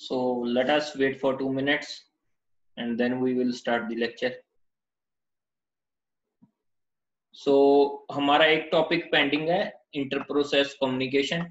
So let us wait for two minutes and then we will start the lecture. So हमारा एक topic pending है inter process communication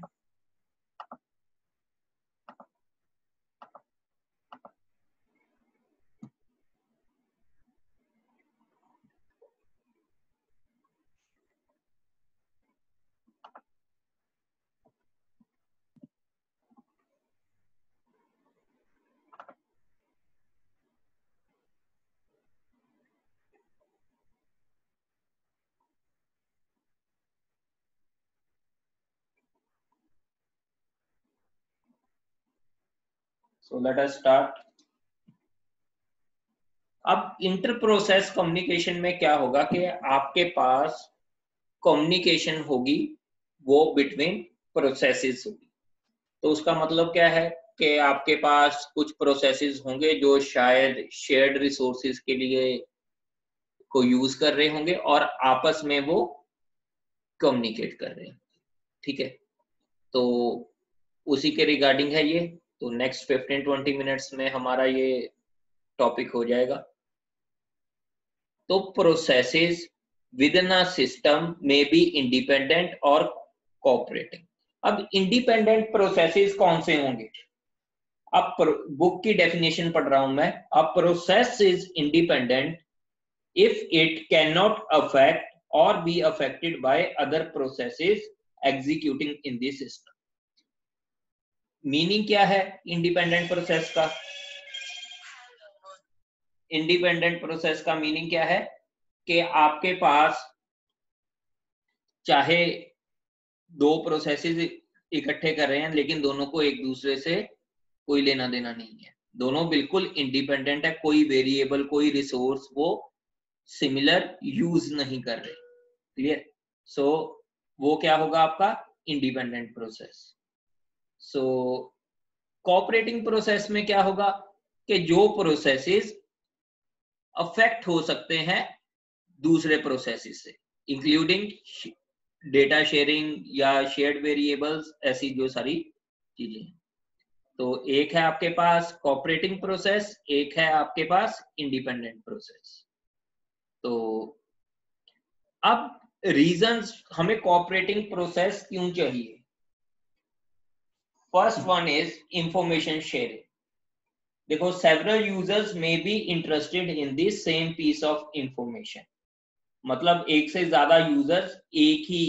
so let us start अब inter process communication में क्या होगा कि आपके पास कम्युनिकेशन होगी, वो बिटवीन प्रोसेसेस होगी। तो उसका मतलब क्या है कि आपके पास कुछ प्रोसेसेस होंगे जो शायद शेयर्ड रिसोर्सेज के लिए को यूज़ कर रहे होंगे और आपस में वो कम्युनिकेट कर रहे हैं ठीक है? तो उसी के रिगार्डिंग है ये। तो नेक्स्ट फिफ्टीन ट्वेंटी मिनट्स में हमारा ये टॉपिक हो जाएगा। तो processes within a system may be independent और कोऑपरेटिंग अब इंडिपेंडेंट प्रोसेसेस कौन से होंगे? अब बुक की डेफिनेशन पढ़ रहा हूँ मैं। अब process is independent if it can not affect or be affected by other processes executing in this system meaning क्या है इंडिपेंडेंट प्रोसेस का? इंडिपेंडेंट प्रोसेस का मीनिंग क्या है कि आपके पास चाहे दो प्रोसेसेस इकट्ठे कर रहे हैं लेकिन दोनों को एक दूसरे से कोई लेना देना नहीं है। दोनों बिल्कुल इंडिपेंडेंट है कोई वेरिएबल कोई रिसोर्स वो सिमिलर यूज़ नहीं कर रहे। क्लियर सो so, वो क्या होगा आपका? Independent process so cooperating process में क्या होगा कि जो प्रोसेसेस अफेक्ट हो सकते हैं दूसरे प्रोसेसेस से इंक्लूडिंग डेटा शेयरिंग या शेयर्ड वेरिएबल्स ऐसी जो सारी चीज़ें हैं। तो एक है आपके पास कॉपरेटिंग प्रोसेस एक है आपके पास इंडिपेंडेंट प्रोसेस तो अब रीजंस हमें कॉपरेटिंग प्रोसेस क्यों चाहिए? First one is information sharing. देखो several users may be interested in this same piece of information. मतलब एक से ज़्यादा यूज़र्स एक ही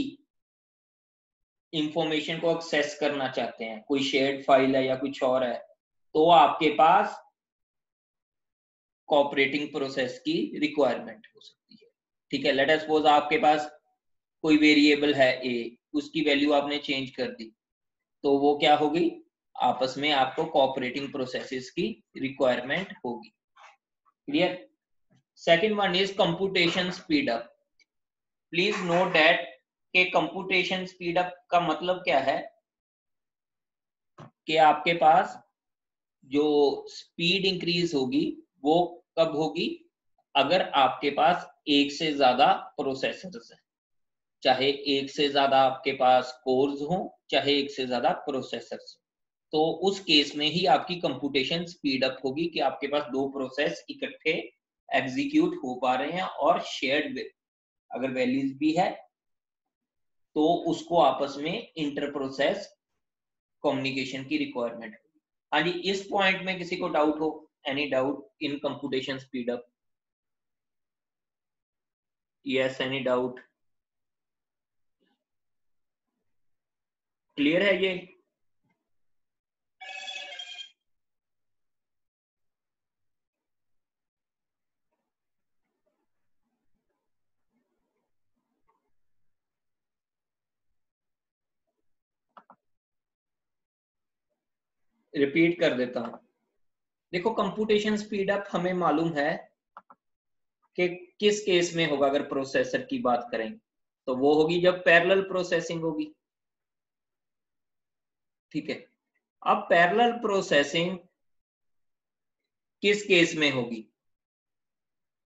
इंफॉर्मेशन को एक्सेस करना चाहते हैं कोई शेयर्ड फ़ाइल है या कुछ और है तो आपके पास कॉपरेटिंग प्रोसेस की रिक्वायरमेंट हो सकती है ठीक है लेट सपोज़ आपके पास कोई वेरिएबल है ए उसकी वैल्यू आपने चेंज कर दी तो वो क्या होगी? आपस में आपको कोऑपरेटिंग प्रोसेसेस की रिक्वायरमेंट होगी। Clear second one is computation speed up please note that के कंप्यूटेशन स्पीड अप का मतलब क्या है? कि आपके पास जो स्पीड इंक्रीज होगी, वो कब होगी? अगर आपके पास एक से ज़्यादा प्रोसेसर्स हैं। चाहे एक से ज़्यादा आपके पास कोर्स हो, चाहे एक से ज़्यादा प्रोसेसर्स तो उस केस में ही आपकी कंप्यूटेशन स्पीड अप होगी कि आपके पास दो प्रोसेस इकट्ठे एग्जीक्यूट हो पा रहे हैं और शेयर्ड अगर वैल्यूज़ भी है तो उसको आपस में इंटर प्रोसेस कम्युनिकेशन की रिक्वायरमेंट होगी। हाँ जी, इस पॉइंट में किसी को डाउट हो any doubt in computation speed up yes any doubt clear है ये? रिपीट कर देता हूँ। देखो कंप्यूटेशन स्पीड अप हमें मालूम है कि किस केस में होगा, अगर प्रोसेसर की बात करें तो वो होगी जब पैरेलल प्रोसेसिंग होगी। ठीक है? अब पैरेलल प्रोसेसिंग किस केस में होगी?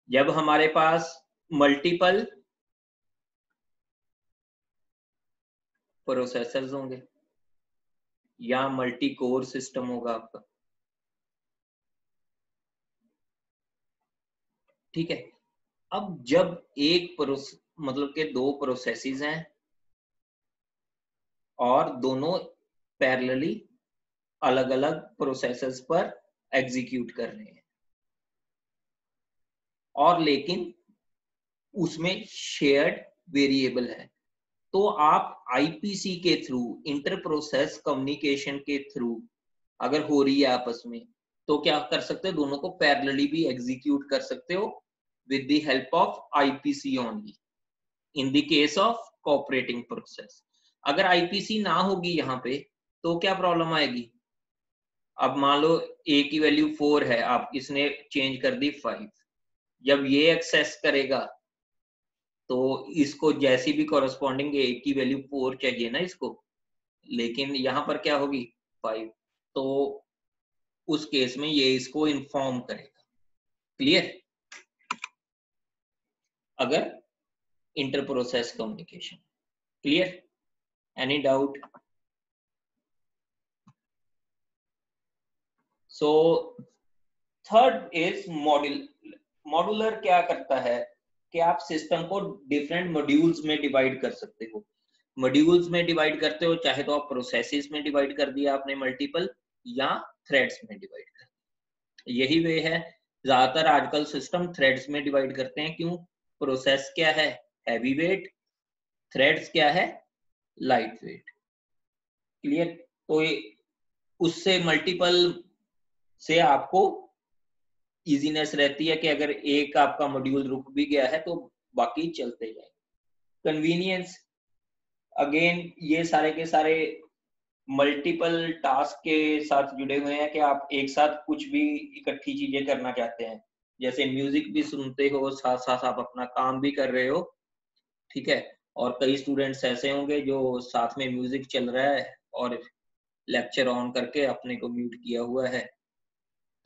जब हमारे पास मल्टीपल प्रोसेसर्स होंगे, या मल्टी कोर सिस्टम होगा आपका। ठीक है? अब जब एक मतलब के दो प्रोसेसेस हैं, और दोनों पैरेलली अलग अलग प्रोसेसेस पर एग्जीक्यूट कर रहे हैं। और लेकिन उसमें शेयर्ड वेरिएबल है। तो आप आईपीसी के थ्रू इंटर प्रोसेस कम्युनिकेशन के थ्रू अगर हो रही है आपस में तो क्या कर सकते हो? दोनों को पैरेलली भी एग्जीक्यूट कर सकते हो with the help of IPC only in the case of cooperating process अगर आईपीसी ना होगी यहाँ पे तो क्या प्रॉब्लम आएगी? अब मान लो ए की वैल्यू फोर है, आप इसने चेंज कर दी फाइव जब ये एक्सेस करेगा तो इसको जैसी भी कॉरेस्पॉन्डिंग ए की वैल्यू फोर चाहिए ना इसको, लेकिन यहाँ पर क्या होगी? फाइव तो उस केस में ये इसको इन्फॉर्म करेगा. क्लियर अगर inter process communication clear any doubt so third is module modular क्या करता है कि आप सिस्टम को डिफरेंट मॉड्यूल्स में डिवाइड कर सकते हो। मॉड्यूल्स में डिवाइड करते हो, चाहे तो आप प्रोसेसेस में डिवाइड कर दिया आपने मल्टीपल या थ्रेड्स में डिवाइड कर यही वे है। ज़्यादातर आजकल सिस्टम थ्रेड्स में डिवाइड करते हैं। क्यों? प्रोसेस क्या है? हैवी वेट थ्रेड्स क्या है? लाइट वेट क्लियर तो उससे मल्टीपल से आपको इजीनेस रहती है कि अगर एक आपका मॉड्यूल रुक भी गया है तो बाकी चलते जाए। कन्वीनियंस अगेन ये सारे के सारे मल्टीपल टास्क के साथ जुड़े हुए हैं कि आप एक साथ कुछ भी इकट्ठी चीज़ें करना चाहते हैं। जैसे म्यूज़िक भी सुनते हो साथ साथ आप अपना काम भी कर रहे हो, ठीक है? और कई स्टूडेंट्स ऐसे होंगे जो साथ में म्यूज़िक चल रहा है और लेक्चर ऑन करके अपने को म्यूट किया हुआ है।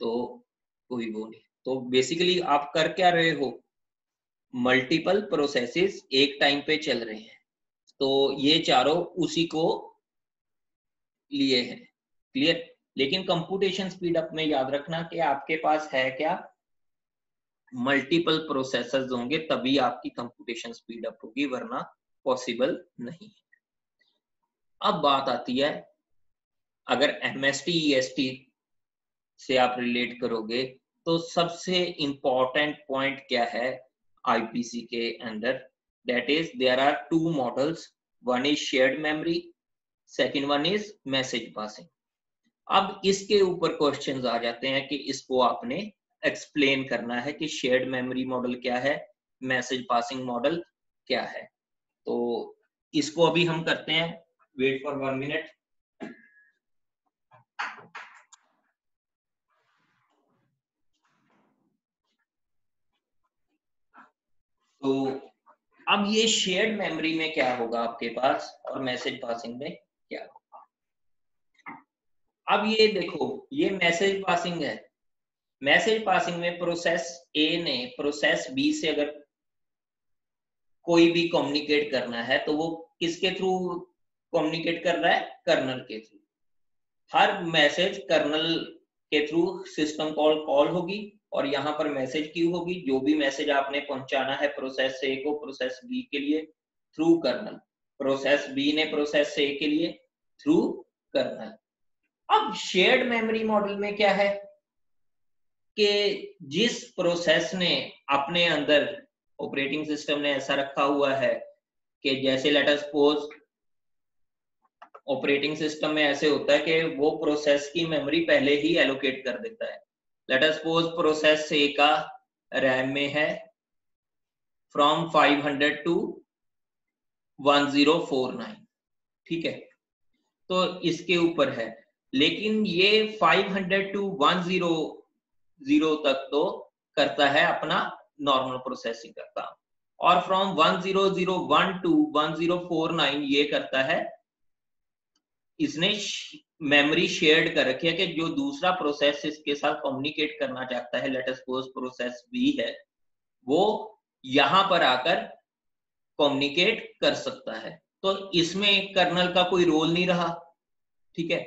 तो कोई वो नहीं। तो बेसिकली आप कर क्या रहे हो? मल्टीपल प्रोसेसेस एक टाइम पे चल रहे हैं। तो ये चारों उसी को लिए हैं। क्लियर लेकिन कंप्यूटेशन स्पीड अप में याद रखना कि आपके पास है क्या? मल्टीपल प्रोसेसर्स होंगे, तभी आपकी कंप्यूटेशन स्पीड अप होगी, वरना पॉसिबल नहीं है। अब बात आती है, अगर एम ई एस टी से आप रिलेट करोगे तो सबसे इंपॉर्टेंट पॉइंट क्या है आईपीसी के अंदर? That is there are two models one is shared memory second one is message passing अब इसके ऊपर क्वेश्चंस आ जाते हैं कि इसको आपने एक्सप्लेन करना है कि शेयर्ड मेमोरी मॉडल क्या है मैसेज पासिंग मॉडल क्या है। तो इसको अभी हम करते हैं। वेट फॉर वन मिनट तो अब ये शेयर्ड मेमोरी में क्या होगा आपके पास और मैसेज पासिंग में क्या होगा? अब ये देखो, ये मैसेज पासिंग है। मैसेज पासिंग में प्रोसेस ए ने प्रोसेस बी से अगर कोई भी कम्युनिकेट करना है तो वो किसके थ्रू कम्युनिकेट कर रहा है? कर्नल के थ्रू हर मैसेज कर्नल के थ्रू सिस्टम कॉल कॉल होगी। और यहाँ पर मैसेज क्यू होगी, जो भी मैसेज आपने पहुंचाना है प्रोसेस ए को प्रोसेस बी के लिए थ्रू कर्नल प्रोसेस बी ने प्रोसेस ए के लिए थ्रू कर्नल अब शेयर्ड मेमोरी मॉडल में क्या है? कि जिस प्रोसेस ने अपने अंदर ऑपरेटिंग सिस्टम ने ऐसा रखा हुआ है कि जैसे लेटर सपोज़ ऑपरेटिंग सिस्टम में ऐसे होता है कि वो प्रोसेस की मेमोरी पहले ही एलोकेट कर देता है। Let us suppose process A का रैम में है फ्रॉम 500 टू 1049 ठीक है? तो इसके ऊपर है। लेकिन ये 500 टू 100 तक तो करता है अपना नॉर्मल प्रोसेसिंग का काम। और फ्रॉम 1001 टू 1049 ये करता है इसने मेमोरी शेयर्ड कर रखी है कि जो दूसरा प्रोसेस इसके साथ कम्युनिकेट करना चाहता है लेट सपोज़ प्रोसेस बी है, वो यहाँ पर आकर कम्युनिकेट कर सकता है। तो इसमें कर्नल का कोई रोल नहीं रहा, ठीक है?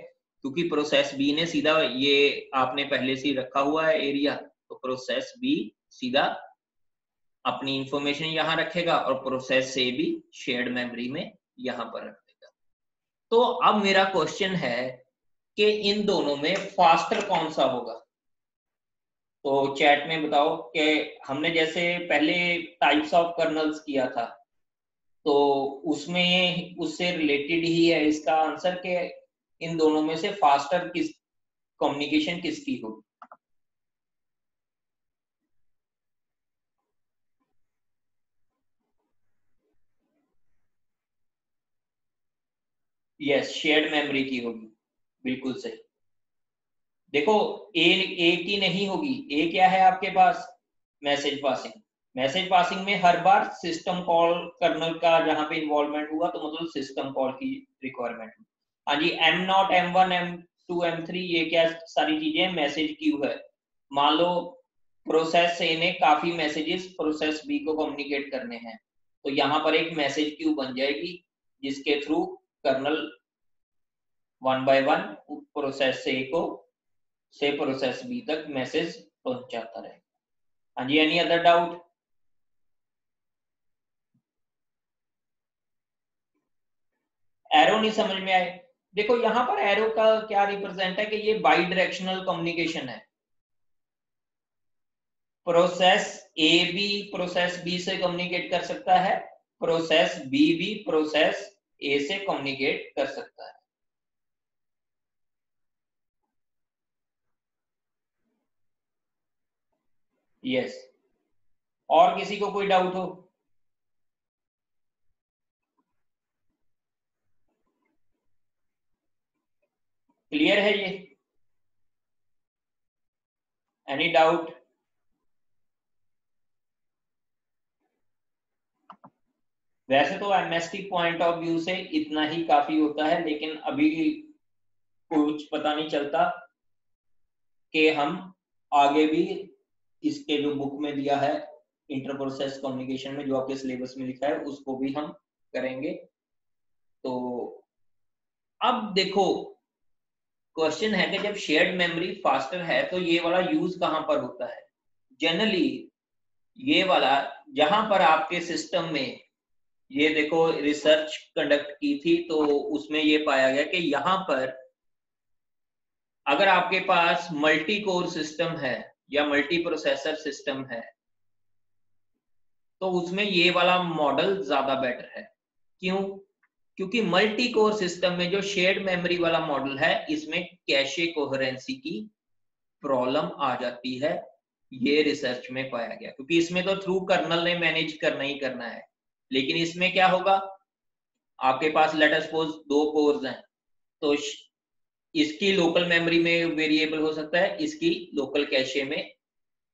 क्योंकि प्रोसेस बी ने सीधा ये आपने पहले से रखा हुआ है एरिया तो प्रोसेस बी सीधा अपनी इंफॉर्मेशन यहाँ रखेगा और प्रोसेस से भी शेयर्ड मेमोरी में यहाँ पर रख देगा तो अब मेरा क्वेश्चन है कि इन दोनों में फास्टर कौन सा होगा? तो चैट में बताओ कि हमने जैसे पहले टाइप्स ऑफ़ कर्नल्स किया था तो उसमें, उससे रिलेटेड ही है इसका आंसर के इन दोनों में से फास्टर किस कम्युनिकेशन किसकी होगी? यस शेयर्ड मेमोरी की होगी। बिल्कुल सही। देखो ए ए की नहीं होगी। ए क्या है आपके पास? मैसेज पासिंग मैसेज पासिंग में हर बार सिस्टम कॉल कर्नल का जहाँ पे इन्वॉल्वमेंट हुआ तो मतलब सिस्टम कॉल की रिक्वायरमेंट हाँ जी M not M one M two M three ये क्या सारी चीज़ें मैसेज क्यू है। मान लो प्रोसेस ए ने काफ़ी मैसेजेस प्रोसेस बी को कम्युनिकेट करने हैं तो यहाँ पर एक मैसेज क्यू बन जाएगी, जिसके through kernel one by one process A को, से प्रोसेस बी तक मैसेज पहुंचाता रहेगा हाँ जी एनी अदर डाउट एरो नहीं समझ में आए। देखो, यहाँ पर एरो का क्या रिप्रेजेंट है कि ये बाई डायरेक्शनल कम्युनिकेशन है। प्रोसेस ए भी प्रोसेस बी से कम्युनिकेट कर सकता है प्रोसेस बी भी प्रोसेस ए से कम्युनिकेट कर सकता है। Yes yes. और किसी को कोई डाउट हो? क्लियर है ये? एनी डाउट वैसे तो एमएसटी पॉइंट ऑफ़ व्यू से इतना ही काफ़ी होता है, लेकिन अभी कुछ पता नहीं चलता कि हम आगे भी इसके जो बुक में दिया है इंटर प्रोसेस कम्युनिकेशन में, जो आपके सिलेबस में लिखा है, उसको भी हम करेंगे। तो अब देखो क्वेश्चन है कि जब शेयर्ड मेमोरी फास्टर है तो ये वाला यूज़ कहाँ पर होता है? जनरली ये वाला, जहाँ पर आपके सिस्टम में ये देखो रिसर्च कंडक्ट की थी तो उसमें ये पाया गया कि यहाँ पर अगर आपके पास मल्टी कोर सिस्टम है या मल्टी प्रोसेसर सिस्टम है तो उसमें ये वाला मॉडल ज़्यादा बेटर है। क्यों? क्योंकि मल्टी कोर सिस्टम में जो शेयर्ड मेमोरी वाला मॉडल है, इसमें कैशे कोहरेंसी की प्रॉब्लम आ जाती है। ये रिसर्च में पाया गया, क्योंकि इसमें तो थ्रू कर्नल ने मैनेज करना ही करना है। लेकिन इसमें क्या होगा? आपके पास लेटर सपोज़ दो कोर्स हैं। तो इसकी लोकल मेमोरी में वेरिएबल हो सकता है, इसकी लोकल कैशे में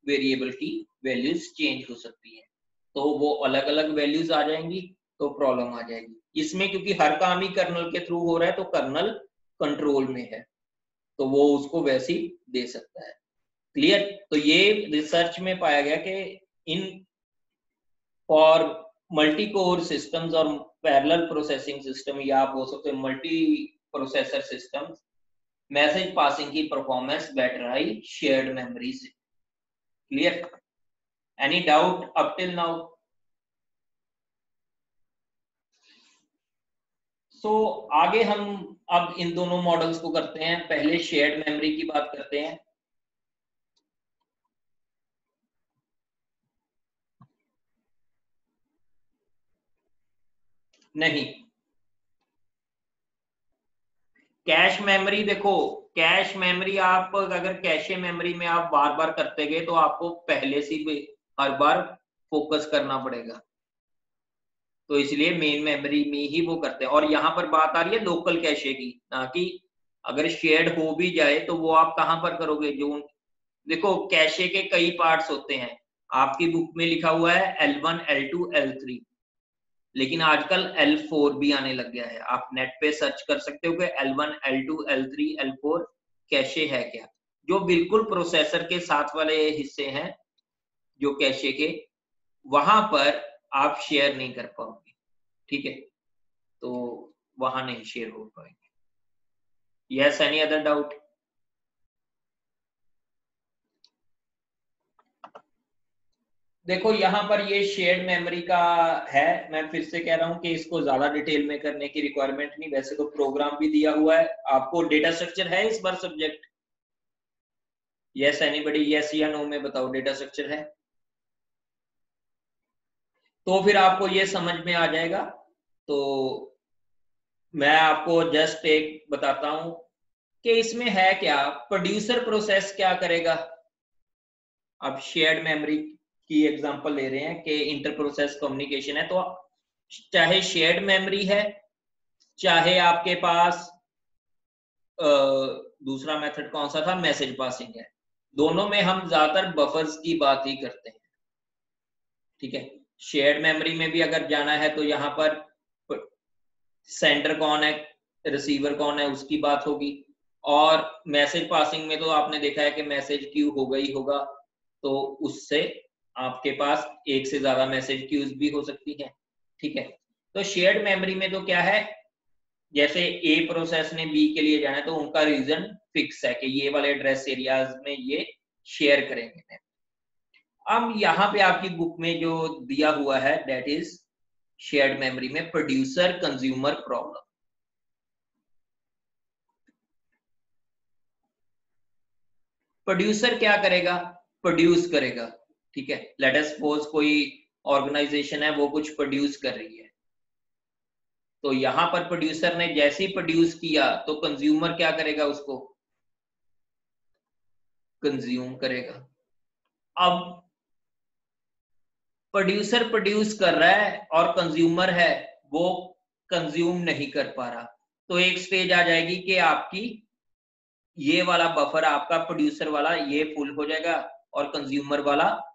वेरिएबल की वैल्यूज़ चेंज हो सकती है। तो वो अलग अलग वैल्यूज़ आ जाएँगी तो प्रॉब्लम आ जाएगी। इसमें क्योंकि हर काम ही कर्नल के थ्रू हो रहा है तो कर्नल कंट्रोल में है। तो वो उसको वैसे ही दे सकता है। क्लियर तो ये रिसर्च में पाया गया कि इन फॉर मल्टी कोर सिस्टम्स और पैरेलल प्रोसेसिंग सिस्टम या आप बोल सकते हैं multi processor systems message passing की परफॉर्मेंस बेटर आई शेयर्ड मेमोरी से। Clear any doubt up till now so आगे हम अब इन दोनों मॉडल्स को करते हैं। पहले शेयर्ड मेमोरी की बात करते हैं। नहीं। कैश मेमोरी देखो कैश मेमोरी आप अगर कैशे मेमोरी में आप बार बार करते गए तो आपको पहले से हर बार फोकस करना पड़ेगा। तो इसलिए मेन मेमोरी में ही वो करते हैं। और यहाँ पर बात आ रही है लोकल कैशे की, ना कि अगर शेयर्ड हो भी जाए तो वो आप कहाँ पर करोगे? जो देखो कैशे के कई पार्ट्स होते हैं। आपकी बुक में लिखा हुआ है L one L two L three लेकिन आजकल L4 भी आने लग गया है। आप नेट पे सर्च कर सकते हो कि L1, L2, L3, L4 cache है क्या? जो बिल्कुल प्रोसेसर के साथ वाले हिस्से हैं जो कैशे के वहाँ पर आप शेयर नहीं कर पाओगे। ठीक है? तो वहाँ नहीं शेयर हो पाएँगे। यस एनी अदर डाउट देखो, यहाँ पर ये शेयर्ड मेमोरी का है। मैं फिर से कह रहा हूँ कि इसको ज़्यादा डिटेल में करने की रिक्वायरमेंट नहीं। वैसे तो प्रोग्राम भी दिया हुआ है। आपको डेटा स्ट्रक्चर है इस बार सब्जेक्ट यस एनीबडी यस या नो में बताओ डेटा स्ट्रक्चर है? तो फिर आपको ये समझ में आ जाएगा। तो मैं आपको जस्ट एक बताता हूँ कि इसमें है क्या? प्रोड्यूसर प्रोसेस क्या करेगा? अब शेयर्ड मेमोरी की एग्जांपल ले रहे हैं कि इंटर प्रोसेस कम्युनिकेशन है तो चाहे शेयर्ड मेमोरी है चाहे आपके पास आ, दूसरा मेथड कौन सा था? मैसेज पासिंग है। दोनों में हम ज़्यादातर बफर्स की बात ही करते हैं। ठीक है? शेयर्ड मेमोरी में भी अगर जाना है तो यहाँ पर सेंडर कौन है? रिसीवर कौन है? उसकी बात होगी। और मैसेज पासिंग में तो आपने देखा है कि मैसेज क्यू ही होगा तो उससे आपके पास एक से ज़्यादा मैसेज क्यूज भी हो सकती है, ठीक है? तो शेयर्ड मेमोरी में तो क्या है? जैसे ए प्रोसेस ने बी के लिए जाना है तो उनका रीजन फिक्स है कि ये वाले एड्रेस एरियाज़ में ये शेयर करेंगे अब यहाँ पे आपकी बुक में जो दिया हुआ है डेट इज़ शेयर्ड मेमोरी में प्रोड्यूसर कंज्यूमर प्रॉब्लम प्रोड्यूसर क्या करेगा? प्रोड्यूस करेगा। ठीक है? लेट अस सपोज़ कोई ऑर्गेनाइजेशन है, वो कुछ प्रोड्यूस कर रही है। तो यहाँ पर प्रोड्यूसर ने जैसे ही प्रोड्यूस किया तो कंज्यूमर क्या करेगा उसको? कंज्यूम करेगा। अब प्रोड्यूसर प्रोड्यूस कर रहा है और कंज्यूमर है, वो कंज्यूम नहीं कर पा रहा। तो एक स्टेज आ जाएगी कि आपकी ये वाला बफर आपका प्रोड्यूसर वाला ये फुल हो जाएगा और कंज्यूमर वाला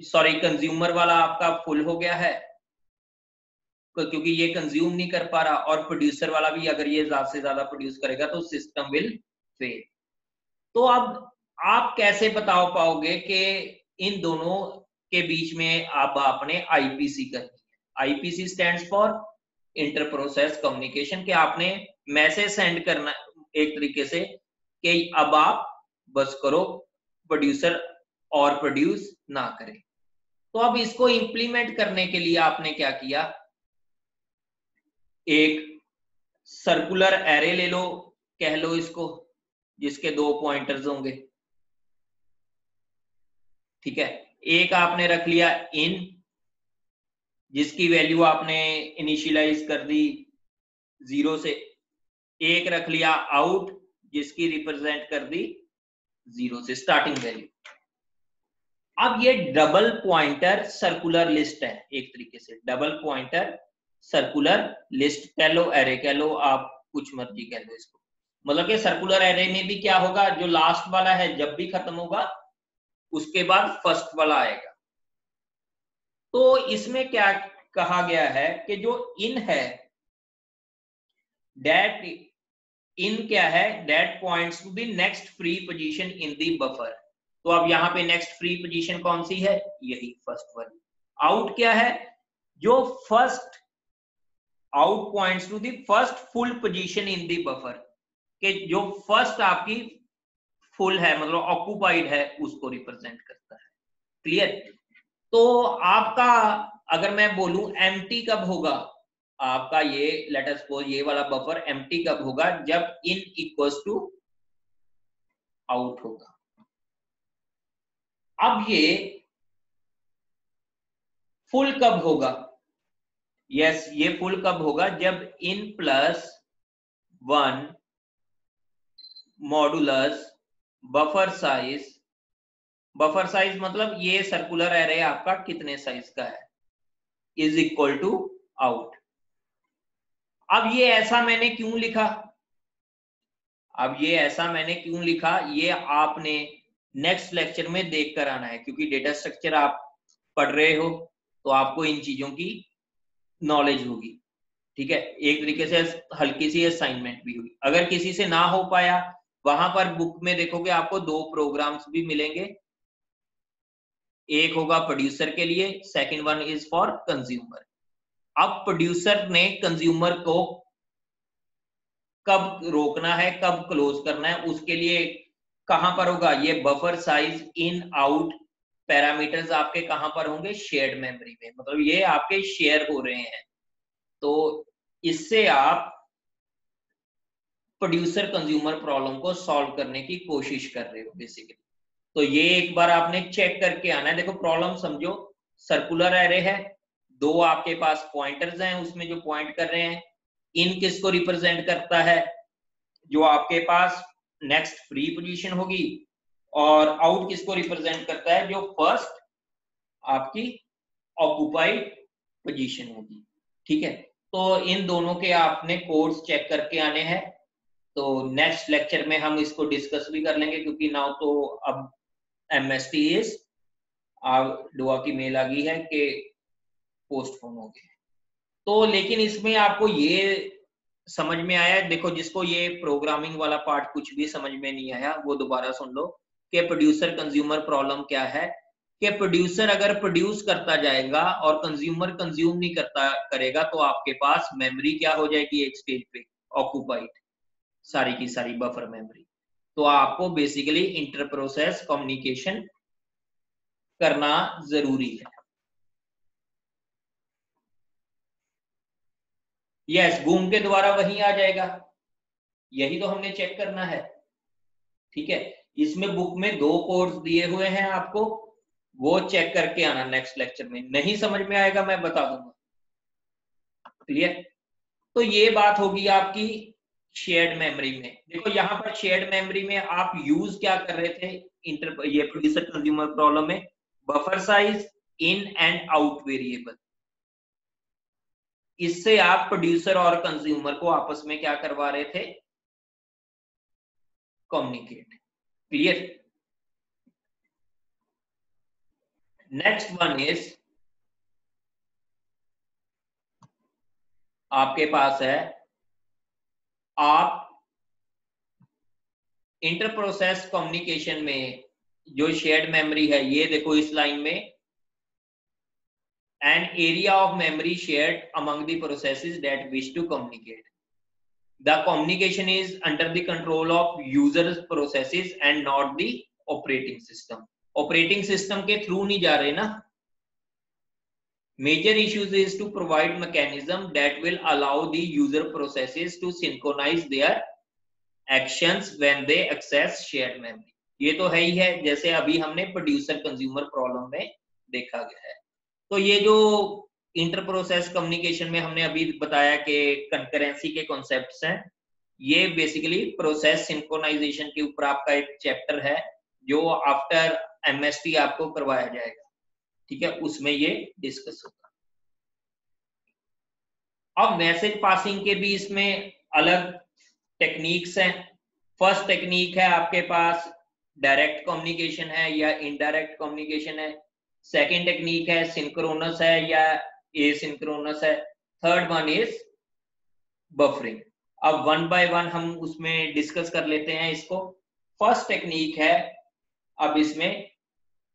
सॉरी कंज्यूमर वाला आपका फुल हो गया है। क्योंकि ये कंज्यूम नहीं कर पा रहा और प्रोड्यूसर वाला भी अगर ये ज़्यादा से ज़्यादा प्रोड्यूस करेगा तो सिस्टम विल फेल तो अब आप कैसे बता पाओगे कि इन दोनों के बीच में अब आपने आईपीसी करनी है। IPC stands for inter process communication के आपने मैसेज सेंड करना एक तरीके से कि अब आप बस करो प्रोड्यूसर और प्रोड्यूस ना करें। तो अब इसको इंप्लीमेंट करने के लिए आपने क्या किया? एक सर्कुलर एरे ले लो, कह लो इसको, जिसके दो पॉइंटर्स होंगे। ठीक है? एक आपने रख लिया इन जिसकी वैल्यू आपने इनिशियलाइज कर दी ज़ीरो से। एक रख लिया आउट जिसकी रिप्रेजेंट कर दी ज़ीरो से स्टार्टिंग वैल्यू अब ये डबल पॉइंटर सर्कुलर लिस्ट है, एक तरीके से डबल पॉइंटर सर्कुलर लिस्ट कह लो एरे कह लो, आप कुछ मर्ज़ी कह लो इसको। मतलब कि सर्कुलर एरे में भी क्या होगा, जो लास्ट वाला है, जब भी खत्म होगा, उसके बाद फ़र्स्ट वाला आएगा। तो इसमें क्या कहा गया है कि जो इन है डेट इन क्या है that points to be next free position in the buffer तो अब यहाँ पे नेक्स्ट फ्री पोजीशन कौन सी है? यही फ़र्स्ट वाली आउट क्या है? जो first out points to the first full position in the buffer के जो फ़र्स्ट आपकी फुल है मतलब ऑक्यूपाइड है, उसको रिप्रेजेंट करता है. क्लियर तो आपका, अगर मैं बोलूँ एम्प्टी कब होगा? आपका ये लेटर सपोज़ ये वाला बफर एम्प्टी कब होगा? जब इन इक्वल्स टू आउट होगा. अब ये फुल कब होगा? यस yes, ये फुल कब होगा? जब in plus one modulus buffer size buffer size मतलब ये सर्कुलर एरे आपका कितने साइज़ का है? इज़ इक्वल टू आउट अब ये ऐसा मैंने क्यों लिखा? अब ये ऐसा मैंने क्यों लिखा? ये आपने नेक्स्ट लेक्चर में देख कर आना है, क्योंकि डेटा स्ट्रक्चर आप पढ़ रहे हो तो आपको इन चीज़ों की नॉलेज होगी। ठीक है? एक तरीके से हल्की सी असाइनमेंट भी होगी। अगर किसी से ना हो पाया, वहाँ पर बुक में देखोगे आपको दो प्रोग्राम्स भी मिलेंगे। एक होगा प्रोड्यूसर के लिए second one is for consumer अब प्रोड्यूसर ने कंज्यूमर को कब रोकना है, कब क्लोज करना है, उसके लिए कहाँ पर होगा? ये buffer size in out parameters आपके कहाँ पर होंगे? शेयर्ड मेमोरी में। मतलब ये आपके शेयर हो रहे हैं। तो इससे आप प्रोड्यूसर कंज्यूमर प्रॉब्लम को सॉल्व करने की कोशिश कर रहे हो बेसिकली तो ये एक बार आपने चेक करके आना है। देखो प्रॉब्लम समझो। सर्कुलर एरे है। दो आपके पास पॉइंटर्स हैं, उसमें जो पॉइंट कर रहे हैं इन किसको रिप्रेजेंट करता है? जो आपके पास नेक्स्ट फ्री पोजीशन होगी और आउट किसको रिप्रेजेंट करता है? जो फ़र्स्ट आपकी ऑक्युपाइड पोजीशन होगी। ठीक है? तो इन दोनों के आपने कोड्स चेक करके आने हैं। तो नेक्स्ट लेक्चर में हम इसको डिस्कस भी कर लेंगे क्योंकि नाउ तो अब एम एस टी इज़ दुआ की मेल आ गई है कि पोस्टपोन हो गए तो लेकिन इसमें आपको ये समझ में आया? देखो, जिसको ये प्रोग्रामिंग वाला पार्ट कुछ भी समझ में नहीं आया, वो दोबारा सुन लो कि प्रोड्यूसर कंज्यूमर प्रॉब्लम क्या है? कि प्रोड्यूसर अगर प्रोड्यूस करता जाएगा और कंज्यूमर कंज्यूम नहीं करता, करेगा तो आपके पास मेमोरी क्या हो जाएगी एक स्टेज पे? ऑक्यूपाइड सारी की सारी बफर मेमोरी तो आपको बेसिकली इंटर प्रोसेस कम्युनिकेशन करना ज़रूरी है। यस बूम के द्वारा वही आ जाएगा। यही तो हमने चेक करना है। ठीक है? इसमें बुक में दो कोर्स दिए हुए हैं आपको। वो चेक करके आना नेक्स्ट लेक्चर में। नहीं समझ में आएगा, मैं बता दूँगा। क्लियर तो ये बात होगी आपकी शेयर्ड मेमोरी में। देखो, यहाँ पर शेयर्ड मेमोरी में आप यूज़ क्या कर रहे थे? इंटर ये प्रोड्यूसर कंज्यूमर प्रॉब्लम में। Buffer size in and out variable इससे आप प्रोड्यूसर और कंज्यूमर को आपस में क्या करवा रहे थे? Communicate clear next one is आपके पास है, आप इंटर प्रोसेस कम्युनिकेशन में जो शेयर्ड मेमोरी है, ये देखो इस लाइन में an area of memory shared among the processes that wish to communicate the communication is under the control of users processes and not the operating system operating system के through नहीं जा रहे ना? Major issues is to provide mechanism that will allow the user processes to synchronize their actions when they access shared memory. ये तो है ही है, जैसे अभी हमने प्रोड्यूसर कंज्यूमर प्रॉब्लम में देखा गया है। तो ये जो इंटर प्रोसेस कम्युनिकेशन में हमने अभी बताया कि कंकरेंसी के कॉन्सेप्ट्स हैं, ये बेसिकली प्रोसेस सिंक्रोनाइजेशन के ऊपर आपका एक चैप्टर है, जो आफ्टर एमएसटी आपको करवाया जाएगा। ठीक है? उसमें ये डिस्कस होगा। अब मैसेज पासिंग के भी इसमें अलग टेक्निक्स हैं। फ़र्स्ट टेक्निक है आपके पास डायरेक्ट कम्युनिकेशन है या इनडायरेक्ट कम्युनिकेशन है। सेकंड टेक्निक है सिंक्रोनस है या ए सिंक्रोनस है. थर्ड वन इज़ बफरिंग अब वन बाय वन हम उसमें डिस्कस कर लेते हैं इसको. फ़र्स्ट टेक्निक है, अब इसमें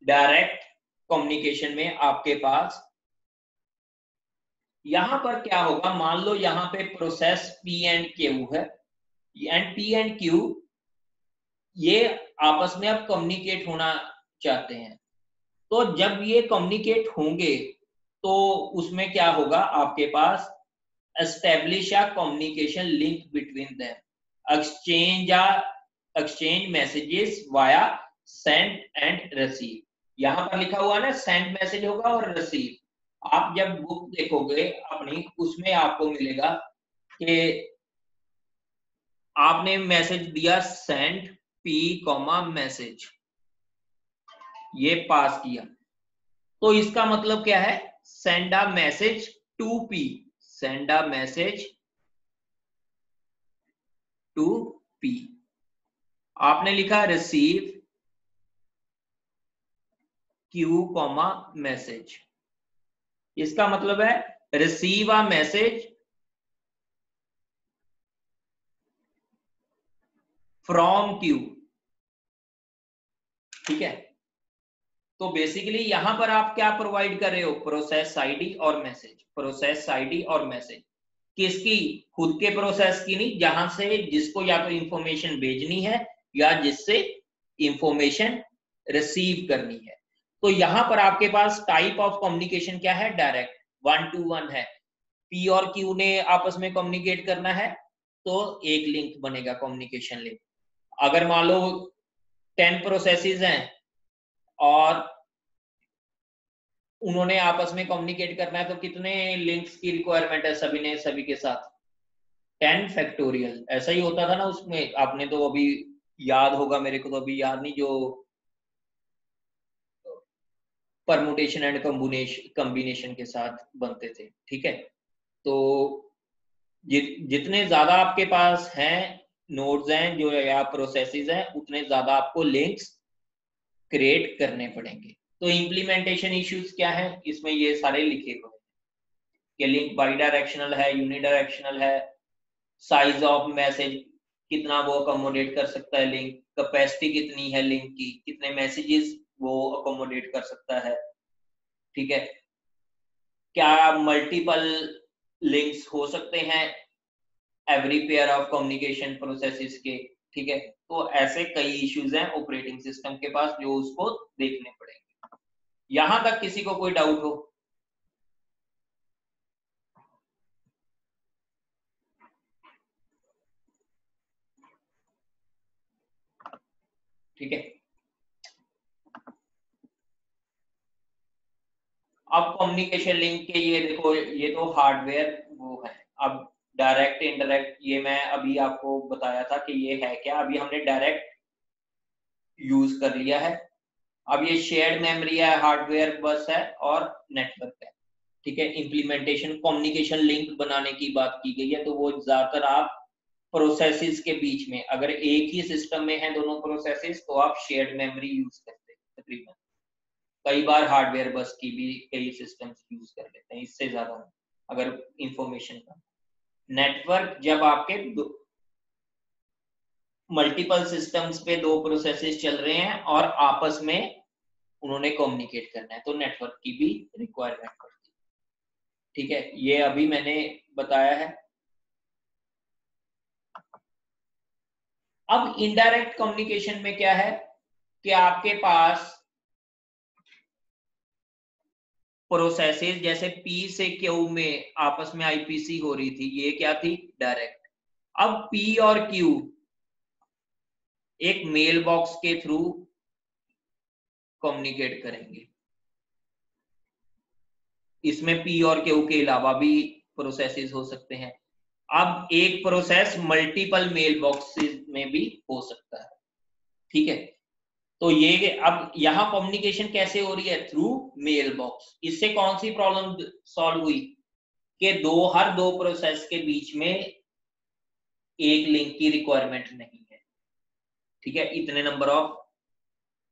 डायरेक्ट कम्युनिकेशन में आपके पास यहाँ पर क्या होगा? मान लो यहाँ पे प्रोसेस पी एंड क्यू है. एंड पी एंड क्यू ये आपस में अब कम्युनिकेट होना चाहते हैं. तो जब ये कम्युनिकेट होंगे तो उसमें क्या होगा? आपके पास establish a communication link between them exchange या exchange messages via send and receive यहाँ पर लिखा हुआ ना सेंड मैसेज होगा और रिसीव आप जब बुक देखोगे अपनी, उसमें आपको मिलेगा कि आपने मैसेज दिया सेंड पी कॉमा मैसेज ये पास किया। तो इसका मतलब क्या है? Send a message to P send a message to P आपने लिखा रिसीव क्यू कॉमा मैसेज इसका मतलब है receive a message from Q ठीक है? तो बेसिकली यहाँ पर आप क्या प्रोवाइड कर रहे हो? प्रोसेस आईडी और मैसेज प्रोसेस आईडी और मैसेज किसकी? खुद के प्रोसेस की नहीं, जहाँ से जिसको या तो इंफॉर्मेशन भेजनी है या जिससे इंफॉर्मेशन रिसीव करनी है। तो यहाँ पर आपके पास टाइप ऑफ़ कम्युनिकेशन क्या है? डायरेक्ट वन टू वन है। पी और क्यू ने आपस में कम्युनिकेट करना है तो एक लिंक बनेगा कम्युनिकेशन लिंक अगर मान लो टेन प्रोसेसेस हैं और उन्होंने आपस में कम्युनिकेट करना है तो कितने लिंक्स की रिक्वायरमेंट है सभी ने सभी के साथ? टेन फैक्टोरियल ऐसा ही होता था ना उसमें। आपने तो अभी याद होगा मेरे को तो अभी याद नहीं जो परमुटेशन एंड कम्बिनेशन के साथ बनते थे ठीक है? तो जि, जितने ज़्यादा आपके पास हैं नोड्स हैं जो या प्रोसेसेस हैं उतने ज़्यादा आपको लिंक्स क्रिएट करने पड़ेंगे। तो इम्प्लीमेंटेशन इश्यूज़ क्या है? इसमें ये सारे लिखे हुए कि लिंक बाई डायरेक्शनल है यूनिडायरेक्शनल है साइज़ ऑफ़ मैसेज कितना वो अकोमोडेट कर सकता है लिंक कैपेसिटी कितनी है लिंक की, कितने मैसेजेस वो अकोमोडेट कर सकता है। ठीक है? क्या मल्टीपल लिंक्स हो सकते हैं? Every pair of communication processes के, ठीक है? तो ऐसे कई इश्यूज़ हैं ऑपरेटिंग सिस्टम के पास जो उसको देखने पड़ेंगे। यहाँ तक किसी को कोई डाउट हो? ठीक है। अब कम्युनिकेशन लिंक के ये देखो, ये तो हार्डवेयर वो है। अब डायरेक्ट इनडायरेक्ट ये मैं अभी आपको बताया था कि ये है क्या। अभी हमने डायरेक्ट यूज़ कर लिया है। अब ये शेयर्ड मेमोरी है हार्डवेयर बस है और नेटवर्क है। ठीक है इम्प्लीमेंटेशन कम्युनिकेशन लिंक बनाने की बात की गई है तो वो ज़्यादातर आप प्रोसेसेस के बीच में, अगर एक ही सिस्टम में है दोनों प्रोसेसेस तो आप शेयर्ड मेमोरी यूज़ करते हैं, तकरीबन। कई बार हार्डवेयर बस की भी कई सिस्टम्स यूज़ कर लेते हैं, इससे ज़्यादा अगर इंफॉर्मेशन का नेटवर्क जब आपके मल्टीपल सिस्टम्स पे दो प्रोसेसेस चल रहे हैं और आपस में उन्होंने कम्युनिकेट करना है तो नेटवर्क की भी रिक्वायरमेंट पड़ती है। ठीक है, ये अभी मैंने बताया है। अब इनडायरेक्ट कम्युनिकेशन में क्या है कि आपके पास प्रोसेसेस जैसे पी से क्यू में आपस में आईपीसी हो रही थी, ये क्या थी? डायरेक्ट अब पी और क्यू एक मेल बॉक्स के थ्रू कम्युनिकेट करेंगे। इसमें पी और क्यू के अलावा भी प्रोसेसेस हो सकते हैं। अब एक प्रोसेस मल्टीपल मेल बॉक्सेस में भी हो सकता है। ठीक है? तो ये अब यहाँ कम्युनिकेशन कैसे हो रही है? थ्रू मेल बॉक्स इससे कौन सी प्रॉब्लम सॉल्व हुई? कि दो, हर दो प्रोसेस के बीच में एक लिंक की रिक्वायरमेंट नहीं है। ठीक है? इतने नंबर ऑफ़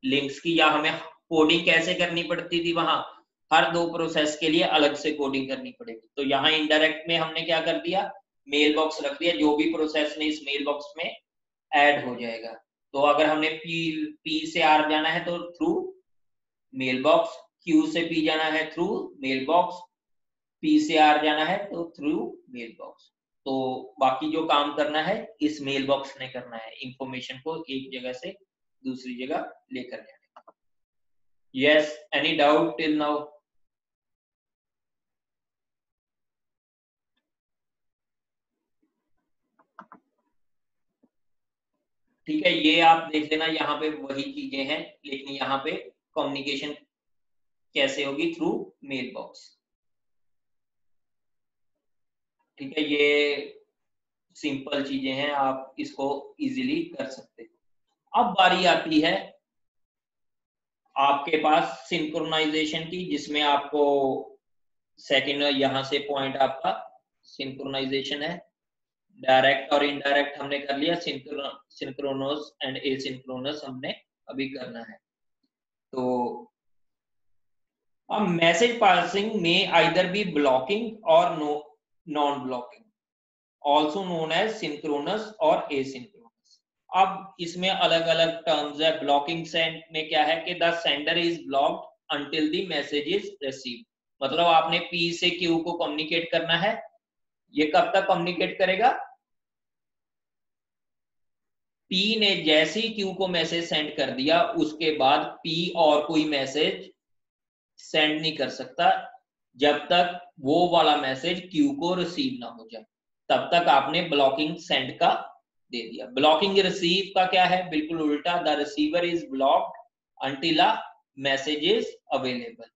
लिंक्स की या हमें कोडिंग कैसे करनी पड़ती थी वहाँ? हर दो प्रोसेस के लिए अलग से कोडिंग करनी पड़ेगी। तो यहाँ इनडायरेक्ट में हमने क्या कर दिया? मेल बॉक्स रख दिया। जो भी प्रोसेस ने इस मेल बॉक्स में ऐड हो जाएगा। तो अगर हमने पी पी से आर जाना है तो थ्रू मेल बॉक्स क्यू से पी जाना है थ्रू मेल बॉक्स पी से आर जाना है तो थ्रू मेल बॉक्स तो बाकी जो काम करना है, इस मेल बॉक्स ने करना है। इंफॉर्मेशन को एक जगह से दूसरी जगह लेकर जाने yes any doubt till now ठीक है, ये आप देख लेना, यहाँ पे वही चीज़ें हैं, लेकिन यहाँ पे कम्युनिकेशन कैसे होगी? थ्रू मेल बॉक्स ठीक है, ये सिंपल चीज़ें हैं, आप इसको इजीली कर सकते हो। अब बारी आती है आपके पास सिंक्रोनाइजेशन की, जिसमें आपको सेकंड यहाँ से पॉइंट आपका सिंक्रोनाइजेशन है। डायरेक्ट और इनडायरेक्ट हमने कर लिया सिंक्रोनोस एंड एसिंक्रोनस हमने अभी करना है। तो अब मैसेज पासिंग में आइदर बी ब्लॉकिंग और non blocking also known as synchronous और एसिंक्रोनस अब इसमें अलग अलग टर्म्स है ब्लॉकिंग सेंड में क्या है कि the sender is blocked until the message is receive मतलब आपने पी से क्यू को कम्युनिकेट करना है ये कब तक कम्युनिकेट करेगा? पी ने जैसे ही क्यू को मैसेज सेंड कर दिया, उसके बाद पी और कोई मैसेज सेंड नहीं कर सकता, जब तक वो वाला मैसेज क्यू को रिसीव ना हो जाए। तब तक आपने ब्लॉकिंग सेंड का दे दिया। ब्लॉकिंग रिसीव का क्या है? बिल्कुल उल्टा the receiver is blocked until message is available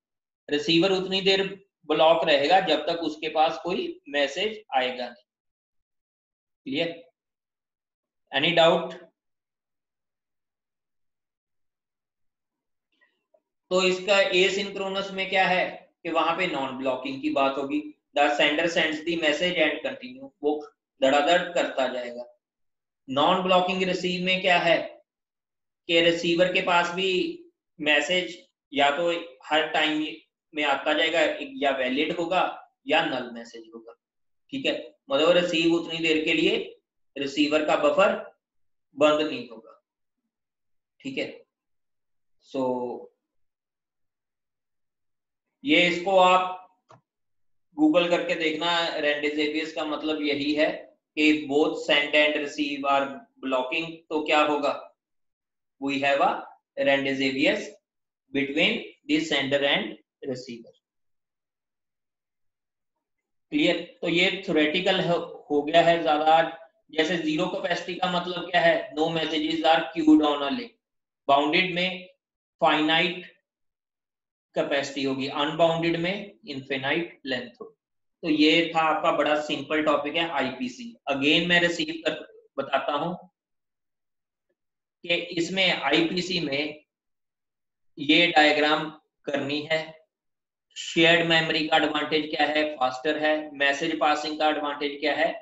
receiver उतनी देर ब्लॉक रहेगा जब तक उसके पास कोई मैसेज आएगा नहीं। क्लियर एनी डाउट तो इसका ए सिंक्रोनस में क्या है कि वहाँ पे नॉन ब्लॉकिंग की बात होगी। The sender sends the message and continue वो धड़ाधड़ करता जाएगा। नॉन ब्लॉकिंग रिसीव में क्या है कि रिसीवर के पास भी मैसेज या तो हर टाइम में आता जाएगा या वैलिड होगा या नल मैसेज होगा। ठीक है? मतलब रिसीव उतनी देर के लिए रिसीवर का बफर बंद नहीं होगा। ठीक है? सो ये इसको आप गूगल करके देखना। रेंडेजेवियस का मतलब यही है कि both send and receive are blocking तो क्या होगा? We have a rendezvous between the sender and receiver clear तो ये थ्योरेटिकल हो गया है ज़्यादा। जैसे ज़ीरो कैपेसिटी का मतलब क्या है? No messages are queued on a link bounded में फाइनाइट कैपेसिटी होगी। अनबाउंडेड में इनफिनाइट लेंथ होगी। तो ये था आपका बड़ा सिंपल टॉपिक है आईपीसी अगेन मैं रिसीव कर, बताता हूँ कि इसमें आईपीसी में ये डायग्राम करनी है। शेयर्ड मेमोरी का एडवांटेज क्या है? फास्टर है. मैसेज पासिंग का एडवांटेज क्या है?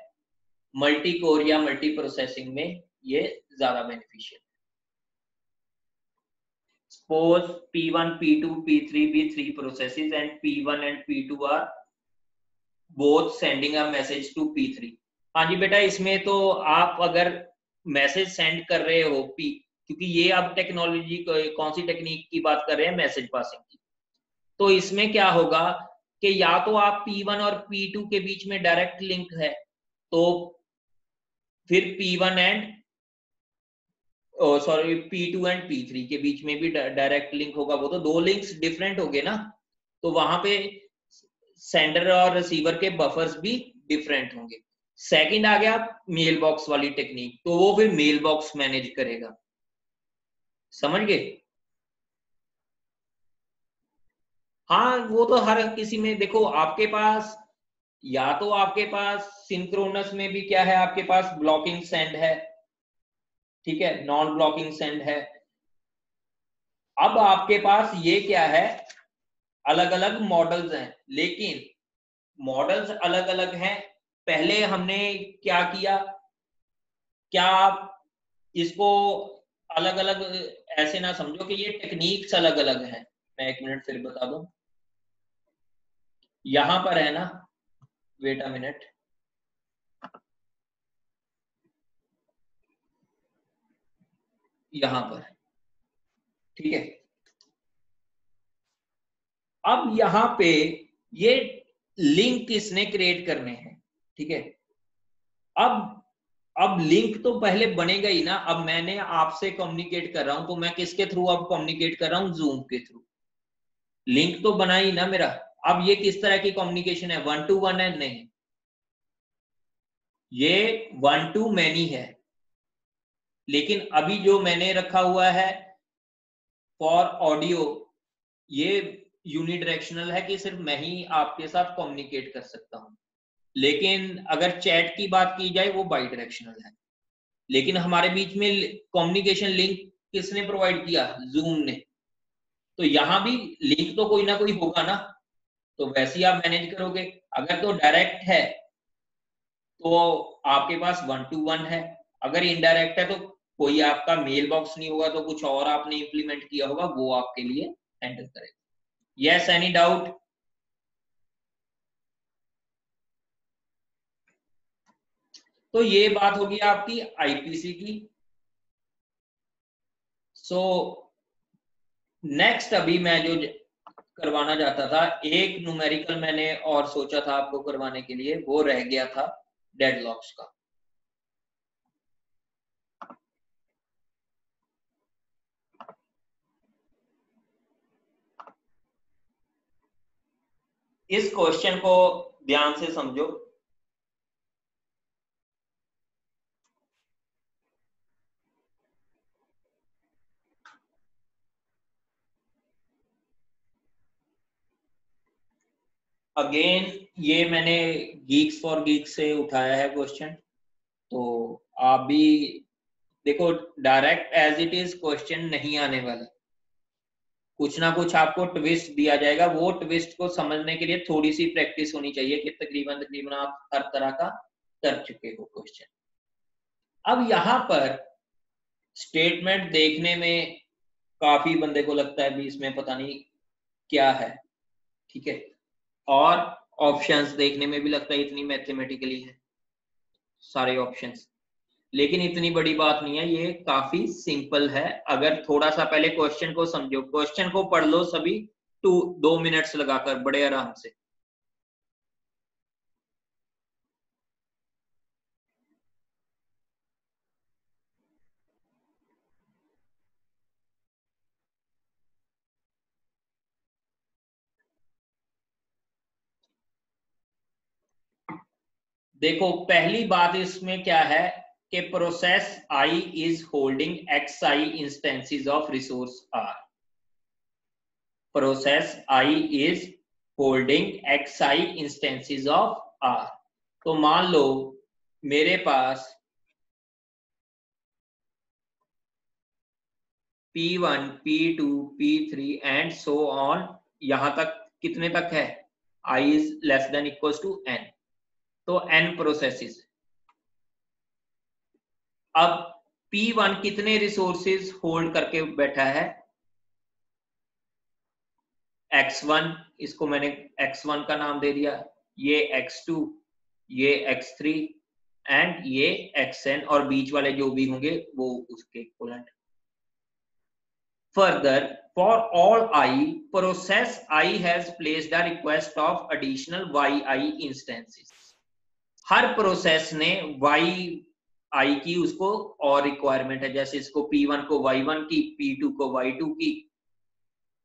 मल्टी कोर या मल्टी प्रोसेसिंग में ये ज़्यादा beneficial suppose p1 p2 p3 p3 processes and p1 and p2 are both sending a message to p3 हाँ जी बेटा, इसमें तो आप अगर मैसेज सेंड कर रहे हो पी क्योंकि ये अब टेक्नोलॉजी कौन सी टेक्निक की बात कर रहे हैं? मैसेज पासिंग की। तो इसमें क्या होगा कि या तो आप P1 और P2 के बीच में डायरेक्ट लिंक है तो फिर P1 and sorry P2 and P3 के बीच में भी डायरेक्ट लिंक होगा वो तो दो लिंक्स डिफरेंट हो गए ना तो वहाँ पे सेंडर और रिसीवर के बफर्स भी डिफरेंट होंगे। सेकंड आ गया मेल बॉक्स वाली टेक्निक तो वो फिर मेल बॉक्स मैनेज करेगा। समझ गए? हाँ वो तो हर किसी में, देखो, आपके पास, या तो आपके पास सिंक्रोनस में भी क्या है, आपके पास ब्लॉकिंग सेंड है, ठीक है नॉन ब्लॉकिंग सेंड है। अब आपके पास ये क्या है अलग अलग मॉडल्स हैं, लेकिन मॉडल्स अलग अलग हैं। पहले हमने क्या किया, क्या आप इसको अलग अलग ऐसे ना समझो कि ये टेक्निक्स अलग अलग हैं। मैं एक मिनट फिर बता दूँ। यहाँ पर है ना वेट अ मिनट यहाँ पर, ठीक है? अब यहाँ पे ये लिंक किसने क्रिएट करने हैं, ठीक है? अब अब लिंक तो पहले बनेगा ही ना, अब मैंने आपसे कम्युनिकेट कर रहा हूँ तो मैं किसके थ्रू अब कम्युनिकेट कर रहा हूँ जूम के थ्रू लिंक तो बना ही ना मेरा। अब ये किस तरह की कम्युनिकेशन है? वन टू वन है? नहीं। ये वन टू मैनी है। लेकिन अभी जो मैंने रखा हुआ है फॉर ऑडियो ये यूनिडायरेक्शनल है कि सिर्फ़ मैं ही आपके साथ कम्युनिकेट कर सकता हूँ। लेकिन अगर चैट की बात की जाए, वो बाई डायरेक्शनल है। लेकिन हमारे बीच में कम्युनिकेशन लिंक किसने प्रोवाइड किया? जूम ने। तो यहाँ भी लिंक तो कोई ना कोई होगा ना। तो वैसे ही आप मैनेज करोगे। अगर तो डायरेक्ट है तो आपके पास वन टू वन है। अगर इनडायरेक्ट है तो कोई आपका मेल बॉक्स नहीं होगा तो कुछ और आपने इंप्लीमेंट किया होगा वो आपके लिए हैंडल करेगा। यस एनी डाउट तो ये बात होगी आपकी आईपीसी की। सो so, नेक्स्ट अभी मैं जो करवाना चाहता था। एक न्यूमेरिकल मैंने और सोचा था आपको करवाने के लिए, वो रह गया था डेडलॉक्स का। इस क्वेश्चन को ध्यान से समझो। अगेन ये मैंने गीक्स फॉर गीक्स से उठाया है क्वेश्चन तो आप भी देखो direct as it is question नहीं आने वाला। कुछ ना कुछ आपको ट्विस्ट दिया जाएगा। वो ट्विस्ट को समझने के लिए थोड़ी सी प्रैक्टिस होनी चाहिए कि तकरीबन तकरीबन आप हर तरह का कर चुके हो क्वेश्चन अब यहाँ पर स्टेटमेंट देखने में काफ़ी बंदे को लगता है भी इसमें पता नहीं क्या है। ठीक है? और ऑप्शंस देखने में भी लगता है इतनी मैथमेटिकली है। सारे ऑप्शंस लेकिन इतनी बड़ी बात नहीं है, ये काफ़ी सिंपल है। अगर थोड़ा सा पहले क्वेश्चन को समझो। क्वेश्चन को पढ़ लो सभी। टू दो मिनट्स लगाकर, बड़े आराम से। देखो पहली बात इसमें क्या है कि process I is holding X I instances of resource R process I is holding X I instances of R तो मान लो मेरे पास P1, P2, P3 and so on यहाँ तक कितने तक है? I is less than equal to n. तो n processes अब P1 कितने रिसोर्सेज होल्ड करके बैठा है? X1 इसको मैंने X1 का नाम दे दिया। ये X2 ये X3 एंड ये Xn, और बीच वाले जो भी होंगे, वो उसके equivalent further for all I process I has placed a request of additional Y I instances her process ने वाई आई की उसको और रिक्वायरमेंट है। जैसे इसको पी वन को वाई वन की पी टू को वाई टू की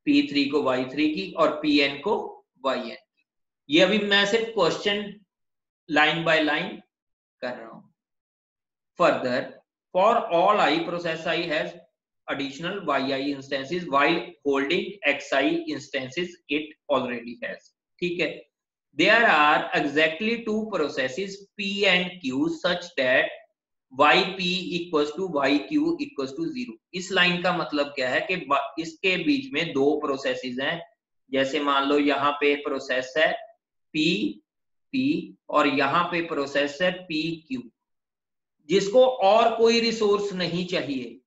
पी थ्री को वाई थ्री की और पी एन को वाई एन की। ये अभी मैं सिर्फ़ क्वेश्चन लाइन बाय लाइन कर रहा हूँ। Further for all I process I has additional yi instances while holding xi instances it already has ठीक है? There are exactly two processes, p and q, such that equal to Y Q equal to zero इस line का मतलब क्या है कि इसके बीच में दो प्रोसेसेस हैं। जैसे मान लो यहाँ पे प्रोसेस है पी पी और यहाँ पे प्रोसेस है क्यू जिसको और कोई रिसोर्स नहीं चाहिए।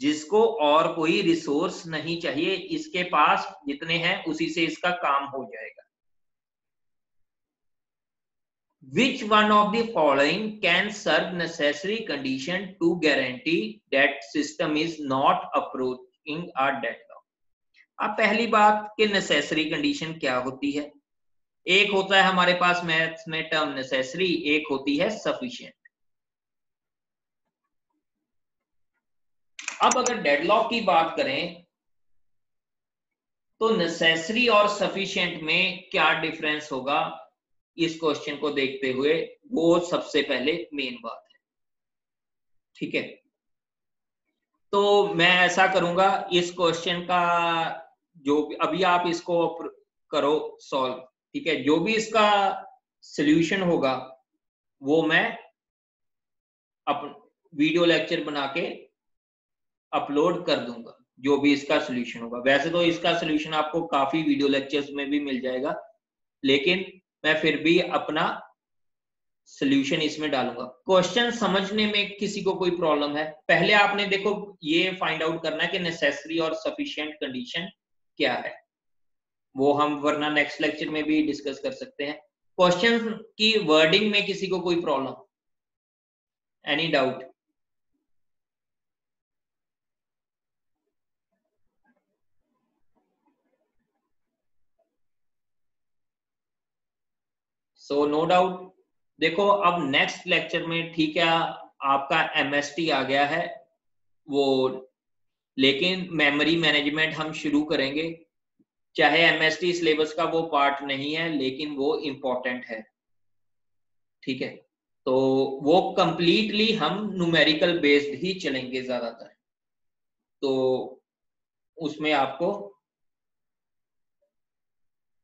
जिसको और कोई रिसोर्स नहीं चाहिए, इसके पास जितने हैं, उसी से इसका काम हो जाएगा। Which one of the following can serve necessary condition to guarantee that system is not approaching a deadlock अब पहली बात कि नेसेसरी कंडीशन क्या होती है एक होता है हमारे पास मैथ्स में टर्म नेसेसरी एक होती है सफिशिएंट अब अगर डेडलॉक की बात करें तो नेसेसरी और सफिशिएंट में क्या डिफरेंस होगा इस क्वेश्चन को देखते हुए वो सबसे पहले मेन बात है। ठीक है? तो मैं ऐसा करूँगा, इस क्वेश्चन का जो अभी आप इसको करो सॉल्व ठीक है? जो भी इसका सोल्यूशन होगा, वो मैं अप वीडियो लेक्चर बना के अपलोड कर दूँगा, जो भी इसका सोल्यूशन होगा। वैसे तो इसका सोल्यूशन आपको काफ़ी वीडियो लेक्चर्स में भी मिल जाएगा, लेकिन मैं फिर भी अपना सोल्यूशन इसमें डालूँगा। क्वेश्चन समझने में किसी को कोई प्रॉब्लम है? पहले आपने देखो, ये फाइंड आउट करना है कि नेसेसरी और सफिशियंट कंडीशन क्या है। वो हम वरना नेक्स्ट लेक्चर में भी डिस्कस कर सकते हैं। क्वेश्चन की वर्डिंग में किसी को कोई problem any doubt so no doubt देखो, अब नेक्स्ट लेक्चर में ठीक है, आपका एमएसटी आ गया है, वो, लेकिन मेमोरी मैनेजमेंट हम शुरू करेंगे। चाहे एमएसटी सिलेबस का वो पार्ट नहीं है, लेकिन वो इम्पोर्टेंट है। ठीक है? तो वो कंप्लीटली हम न्यूमेरिकल बेस्ड ही चलेंगे ज़्यादातर। तो उसमें आपको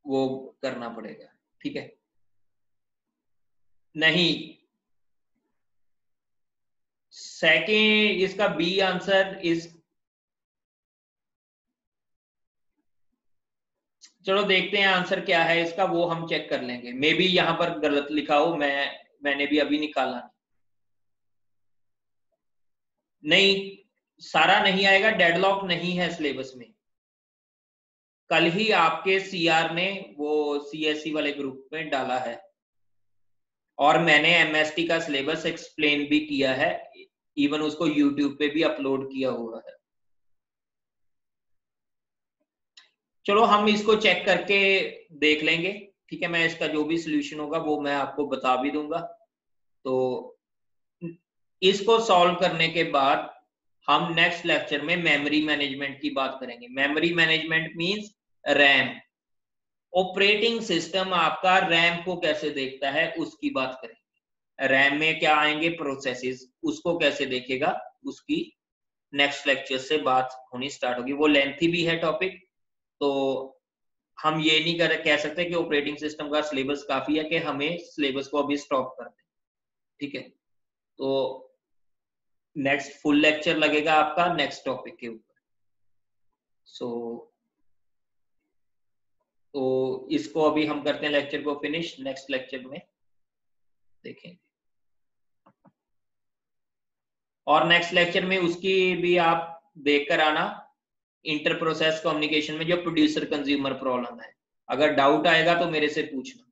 वो करना पड़ेगा। ठीक है? नहीं। सेकेंड इसका बी आंसर इज़ चलो देखते हैं आंसर क्या है, इसका वो हम चेक कर लेंगे। मे बी यहाँ पर गलत लिखा हो, मैं, मैंने भी अभी निकाला। नहीं, सारा नहीं आएगा डेडलॉक नहीं है सिलेबस में। कल ही आपके सीआर ने वो सीएससी वाले ग्रुप में डाला है। और मैंने एमएसटी का सिलेबस एक्सप्लेन भी किया है इवन उसको यूट्यूब पे भी अपलोड किया हुआ है। चलो, हम इसको चेक करके देख लेंगे। ठीक है, मैं इसका जो भी सोल्यूशन होगा, वो मैं आपको बता भी दूँगा। तो इसको सॉल्व करने के बाद हम नेक्स्ट लेक्चर में मेमोरी मैनेजमेंट की बात करेंगे। Memory management means RAM operating system आपका रैम को कैसे देखता है उसकी बात करेंगे। रैम में क्या आएँगे प्रोसेसेस उसको कैसे देखेगा उसकी नेक्स्ट लेक्चर से बात होनी स्टार्ट होगी। वो लेंथी भी है टॉपिक तो हम ये नहीं कर कह सकते कि ऑपरेटिंग सिस्टम का सिलेबस काफ़ी है कि हमें सिलेबस को अभी स्टॉप कर दें। ठीक है? तो नेक्स्ट फुल लेक्चर लगेगा आपका नेक्स्ट टॉपिक के ऊपर। सो so, तो इसको अभी हम करते हैं लेक्चर को फिनिश नेक्स्ट लेक्चर में देखेंगे। और नेक्स्ट लेक्चर में उसकी भी आप देखकर आना इंटर प्रोसेस कम्युनिकेशन में जो प्रोड्यूसर कंज्यूमर प्रॉब्लम है। अगर डाउट आएगा तो मेरे से पूछना।